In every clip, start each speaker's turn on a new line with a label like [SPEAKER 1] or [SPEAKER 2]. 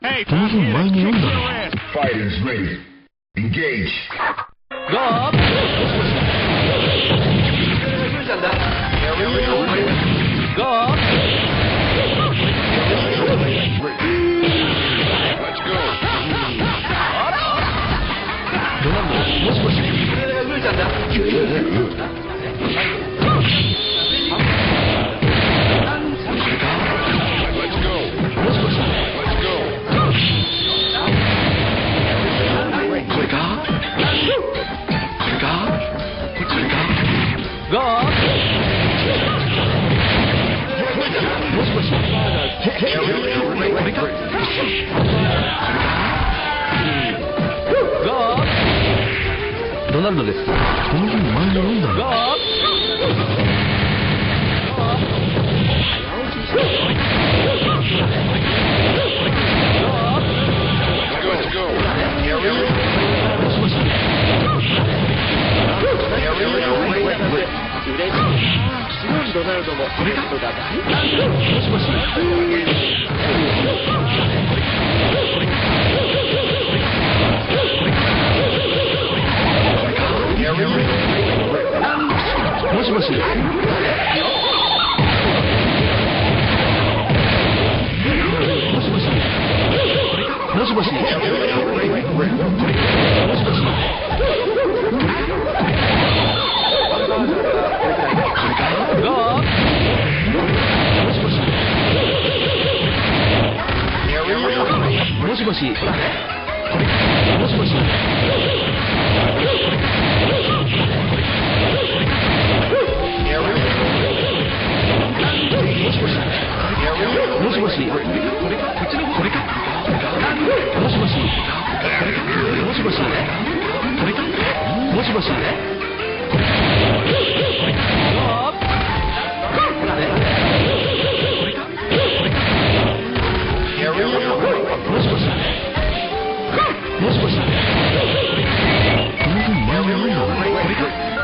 [SPEAKER 1] Hey, Tom, hit it.
[SPEAKER 2] Fighters ready. Engage.
[SPEAKER 1] Go up. Go up.
[SPEAKER 2] Let's go. Let's go.
[SPEAKER 1] ドナルドですこの本前に読んだ
[SPEAKER 3] ゴ
[SPEAKER 1] ド
[SPEAKER 3] ナ
[SPEAKER 2] ルド
[SPEAKER 1] もこれかもしもししもしもしもしもしもしこっちのこれかもしもしもしもしこれかもしもしもし。もしもし。もしもし。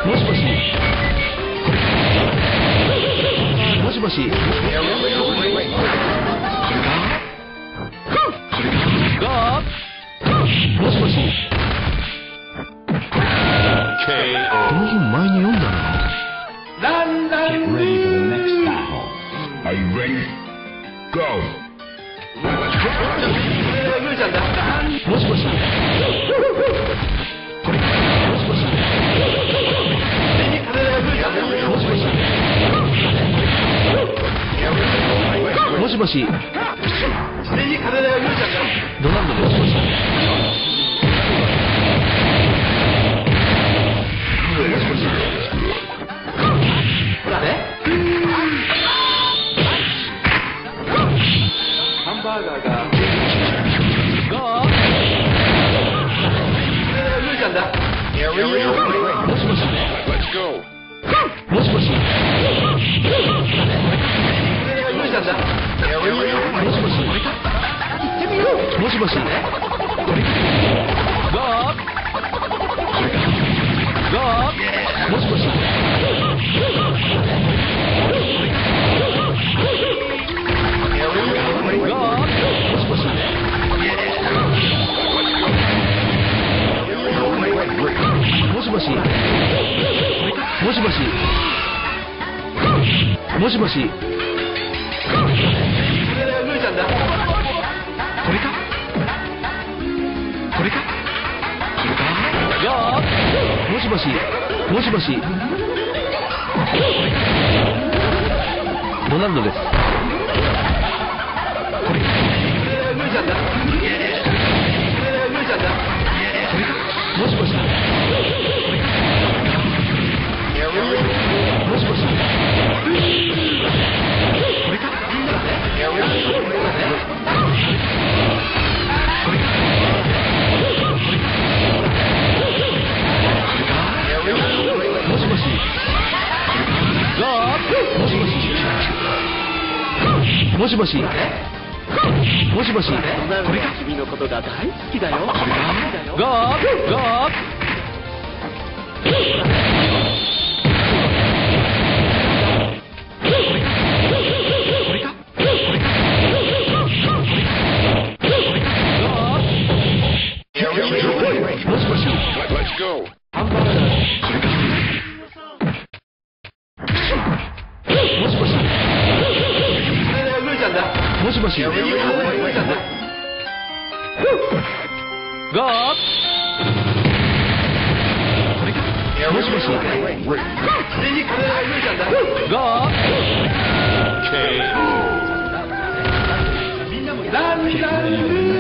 [SPEAKER 1] もしもしもしもしこれかこれかもしもし
[SPEAKER 2] KO.
[SPEAKER 1] この本前に読んだな
[SPEAKER 2] Get ready for the next battle. Are you ready? Go.
[SPEAKER 1] もしもしこれもしもしもし。自に体が。緩るじゃうドナルドもししほらねハ
[SPEAKER 3] ンバ
[SPEAKER 1] ーガーが。
[SPEAKER 2] 体が。
[SPEAKER 1] じゃんだもしもしもしもし
[SPEAKER 3] 体が。じゃ
[SPEAKER 1] んだもしもし。もしもしこれか？これか？これか？
[SPEAKER 3] よー
[SPEAKER 1] もしもしもしもし。ロナルドです。これこれか？もしもし。これか？もしもし。
[SPEAKER 3] これ
[SPEAKER 1] かこれか？もしもし。もしもし。これか。
[SPEAKER 4] 君のことが大好きだよ。
[SPEAKER 3] ゴーゴー
[SPEAKER 5] もしもしがもしもし
[SPEAKER 6] がみん。なも